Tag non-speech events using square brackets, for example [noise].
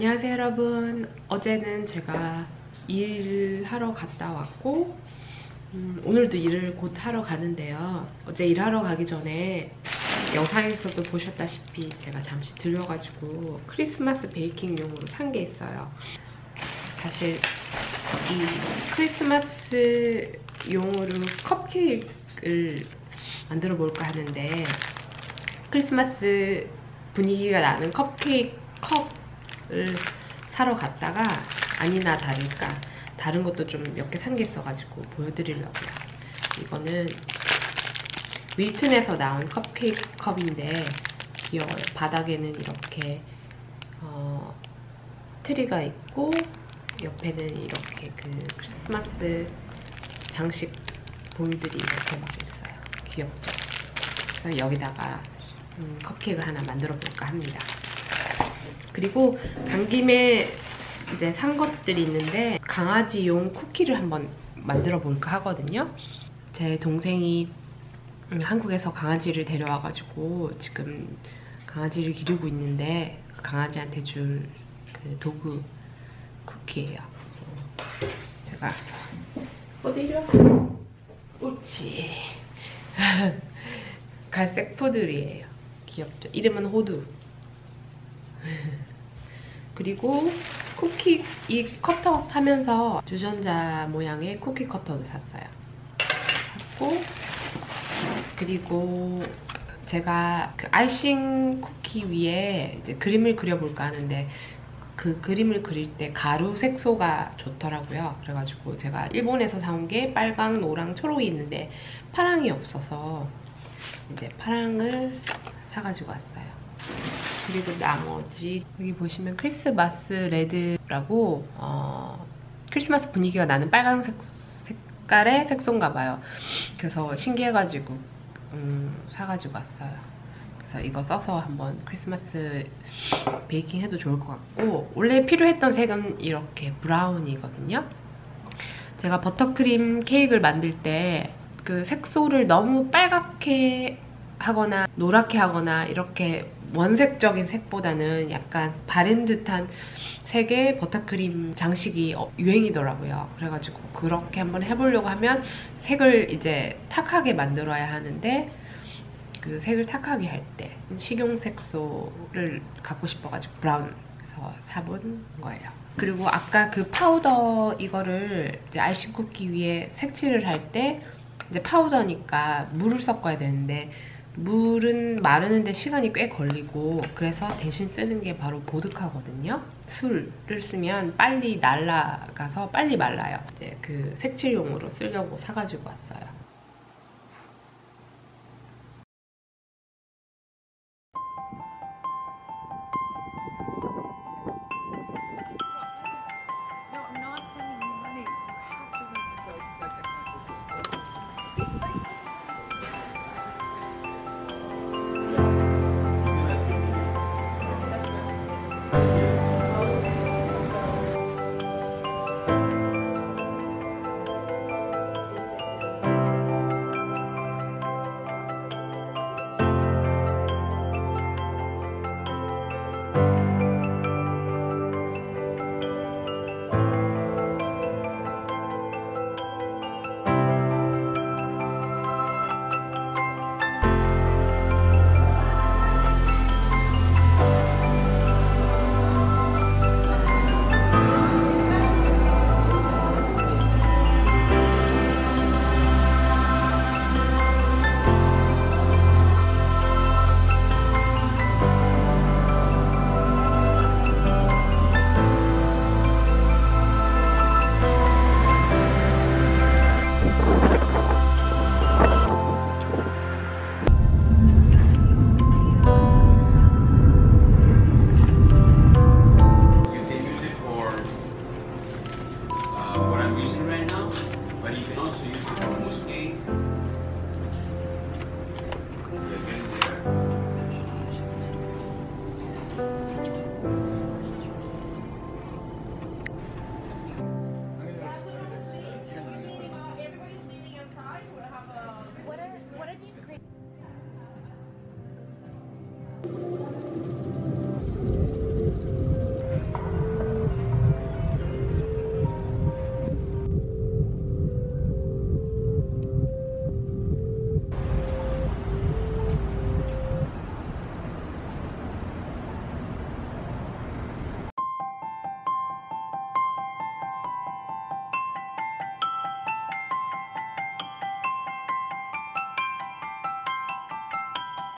안녕하세요 여러분. 어제는 제가 일하러 갔다 왔고 음, 오늘도 일을 곧 하러 가는데요. 어제 일하러 가기 전에 영상에서도 보셨다시피 제가 잠시 들려가지고 크리스마스 베이킹용으로 산 게 있어요. 사실 이 크리스마스용으로 컵케이크를 만들어 볼까 하는데 크리스마스 분위기가 나는 컵케이크 컵 을 사러 갔다가 아니나 다를까 다른 것도 좀 몇 개 산 게 있어가지고 보여드리려고요. 이거는 윌튼에서 나온 컵케이크 컵인데 귀여워요. 바닥에는 이렇게 어, 트리가 있고 옆에는 이렇게 그 크리스마스 장식 볼들이 이렇게 막 있어요. 귀엽죠? 그래서 여기다가 음, 컵케이크를 하나 만들어 볼까 합니다. 그리고 간 김에 이제 산 것들이 있는데 강아지용 쿠키를 한번 만들어 볼까 하거든요. 제 동생이 음, 한국에서 강아지를 데려와가지고 지금 강아지를 기르고 있는데 그 강아지한테 줄 그 도구 쿠키예요. 제가 어디로? 옳지. [laughs] 갈색 푸들이에요. 귀엽죠? 이름은 호두. [laughs] 그리고 쿠키 이 커터 사면서 주전자 모양의 쿠키 커터도 샀어요. 샀고 그리고 제가 그 아이싱 쿠키 위에 이제 그림을 그려볼까 하는데 그 그림을 그릴 때 가루 색소가 좋더라고요. 그래가지고 제가 일본에서 사온 게 빨강, 노랑, 초록이 있는데 파랑이 없어서 이제 파랑을 사가지고 왔어요. 그리고 나머지 여기 보시면 크리스마스 레드라고 어, 크리스마스 분위기가 나는 빨간색 색깔의 색소인가 봐요. 그래서 신기해가지고 음, 사가지고 왔어요. 그래서 이거 써서 한번 크리스마스 베이킹 해도 좋을 것 같고 원래 필요했던 색은 이렇게 brown이거든요. 제가 버터크림 케이크를 만들 때 그 색소를 너무 빨갛게 하거나 노랗게 하거나 이렇게 원색적인 색보다는 약간 바랜 듯한 색의 버터크림 장식이 어, 유행이더라고요. 그래가지고 그렇게 한번 해보려고 하면 색을 이제 탁하게 만들어야 하는데 그 색을 탁하게 할 때 식용색소를 갖고 싶어가지고 brown색 사본 거예요. 그리고 아까 그 파우더 이거를 이제 icing 쿠키 위에 색칠을 할 때 이제 파우더니까 물을 섞어야 되는데 물은 마르는데 시간이 꽤 걸리고 그래서 대신 쓰는 게 바로 보드카거든요. 술을 쓰면 빨리 날아가서 빨리 말라요. 이제 그 색칠용으로 쓰려고 사가지고 왔어요.